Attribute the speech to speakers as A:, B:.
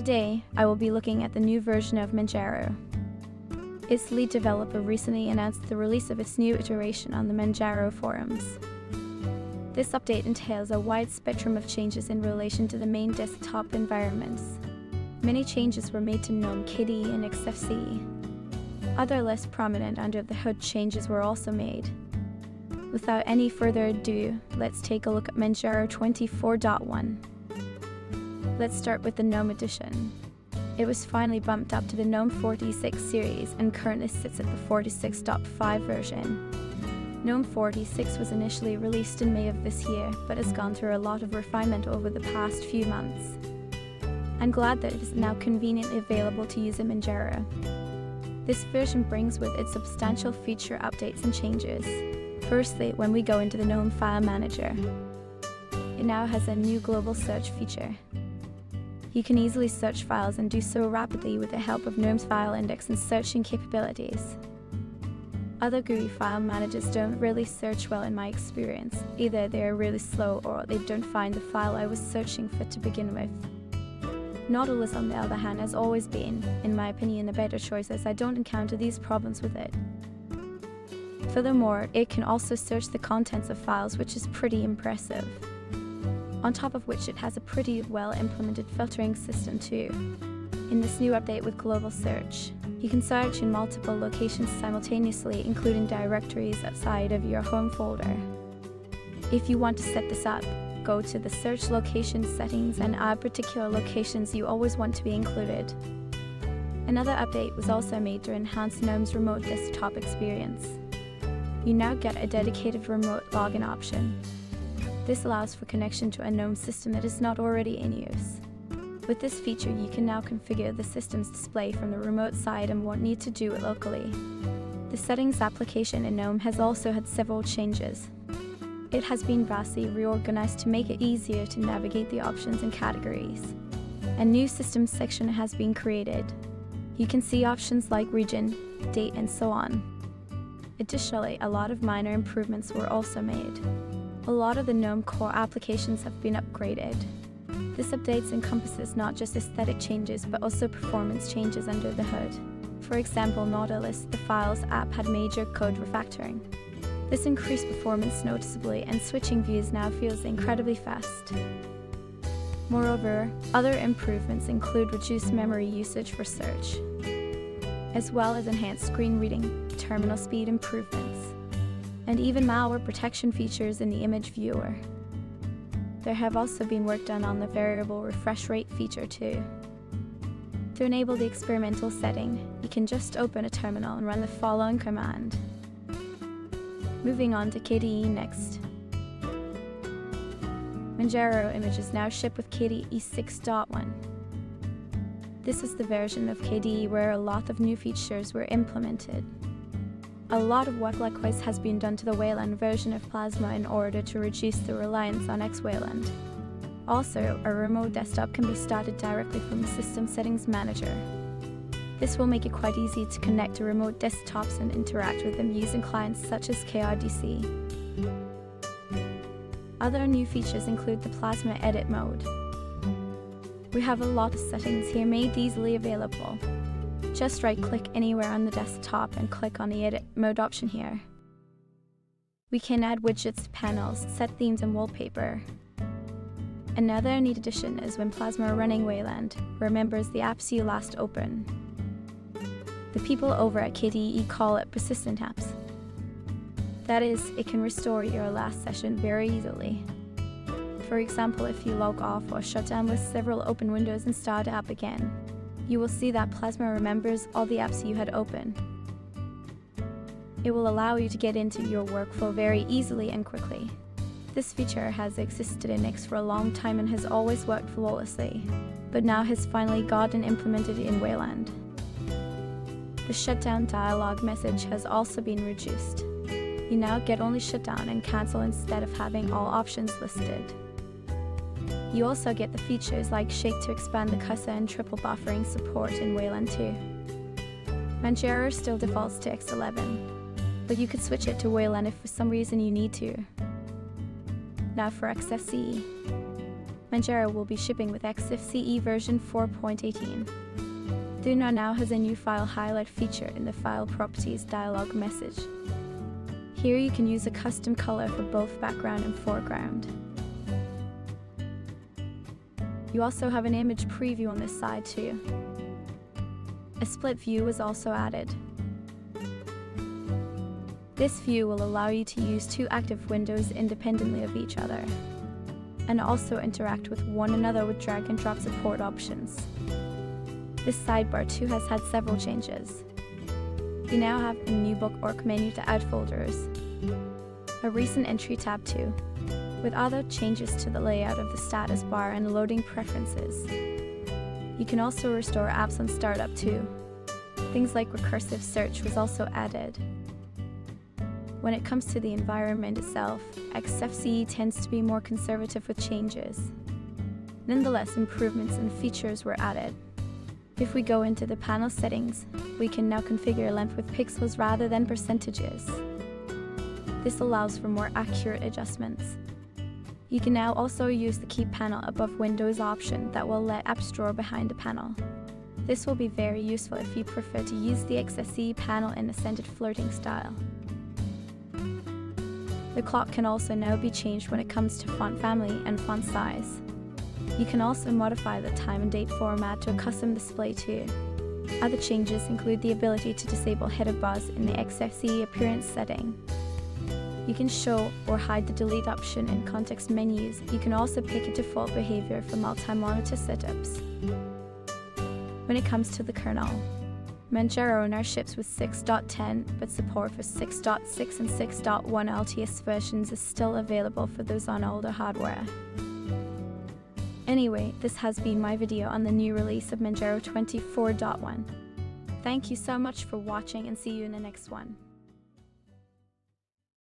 A: Today, I will be looking at the new version of Manjaro. Its lead developer recently announced the release of its new iteration on the Manjaro forums. This update entails a wide spectrum of changes in relation to the main desktop environments. Many changes were made to GNOME KDE and XFCE. Other less prominent under the hood changes were also made. Without any further ado, let's take a look at Manjaro 24.1. Let's start with the GNOME edition. It was finally bumped up to the GNOME 46 series and currently sits at the 46.5 version. GNOME 46 was initially released in May of this year, but has gone through a lot of refinement over the past few months. I'm glad that it is now conveniently available to use in Manjaro. This version brings with it substantial feature updates and changes. Firstly, when we go into the GNOME File Manager, it now has a new global search feature. You can easily search files and do so rapidly with the help of GNOME's file index and searching capabilities. Other GUI file managers don't really search well in my experience. Either they're really slow or they don't find the file I was searching for to begin with. Nautilus, on the other hand, has always been, in my opinion, a better choice as I don't encounter these problems with it. Furthermore, it can also search the contents of files, which is pretty impressive. On top of which, it has a pretty well implemented filtering system too. In this new update with Global Search, you can search in multiple locations simultaneously, including directories outside of your home folder. If you want to set this up, go to the search location settings and add particular locations you always want to be included. Another update was also made to enhance GNOME's remote desktop experience. You now get a dedicated remote login option. This allows for connection to a GNOME system that is not already in use. With this feature, you can now configure the system's display from the remote side and won't need to do it locally. The settings application in GNOME has also had several changes. It has been vastly reorganized to make it easier to navigate the options and categories. A new system section has been created. You can see options like region, date, and so on. Additionally, a lot of minor improvements were also made. A lot of the GNOME core applications have been upgraded. This update encompasses not just aesthetic changes but also performance changes under the hood. For example, Nautilus, the Files app had major code refactoring. This increased performance noticeably and switching views now feels incredibly fast. Moreover, other improvements include reduced memory usage for search, as well as enhanced screen reading, terminal speed improvements, and even malware protection features in the image viewer. There have also been work done on the variable refresh rate feature too. To enable the experimental setting, you can just open a terminal and run the following command. Moving on to KDE next. Manjaro images now ship with KDE 6.1. This is the version of KDE where a lot of new features were implemented. A lot of work likewise has been done to the Wayland version of Plasma in order to reduce the reliance on XWayland. Also, a remote desktop can be started directly from the System Settings Manager. This will make it quite easy to connect to remote desktops and interact with them using clients such as KRDC. Other new features include the Plasma Edit mode. We have a lot of settings here made easily available. Just right click anywhere on the desktop and click on the Edit mode option here. We can add widgets to panels, set themes and wallpaper. Another neat addition is when Plasma running Wayland remembers the apps you last opened. The people over at KDE call it persistent apps. That is, it can restore your last session very easily. For example, if you log off or shut down with several open windows and start app again, you will see that Plasma remembers all the apps you had open. It will allow you to get into your workflow very easily and quickly. This feature has existed in X for a long time and has always worked flawlessly, but now has finally gotten implemented in Wayland. The shutdown dialog message has also been reduced. You now get only shutdown and cancel instead of having all options listed. You also get the features like Shake to expand the cursor and triple buffering support in Wayland 2. Manjaro still defaults to X11, but you could switch it to Wayland if for some reason you need to. Now for XFCE. Manjaro will be shipping with XFCE version 4.18. Thunar now has a new file highlight feature in the File Properties dialog message. Here you can use a custom color for both background and foreground. You also have an image preview on this side too. A split view was also added. This view will allow you to use two active windows independently of each other, and also interact with one another with drag and drop support options. This sidebar too has had several changes. You now have a new bookmark menu to add folders, a recent entry tab too, with other changes to the layout of the status bar and loading preferences. You can also restore apps on startup too. Things like recursive search was also added. When it comes to the environment itself, XFCE tends to be more conservative with changes. Nonetheless, improvements and features were added. If we go into the panel settings, we can now configure length with pixels rather than percentages. This allows for more accurate adjustments. You can now also use the Keep panel above Windows option that will let apps drawer behind the panel. This will be very useful if you prefer to use the XFCE panel in a centered flirting style. The clock can also now be changed when it comes to font family and font size. You can also modify the time and date format to a custom display too. Other changes include the ability to disable header bars in the XFCE appearance setting. You can show or hide the delete option in context menus. You can also pick a default behavior for multi-monitor setups. When it comes to the kernel, Manjaro now ships with 6.10, but support for 6.6 and 6.1 LTS versions is still available for those on older hardware. Anyway, this has been my video on the new release of Manjaro 24.1. Thank you so much for watching and see you in the next one.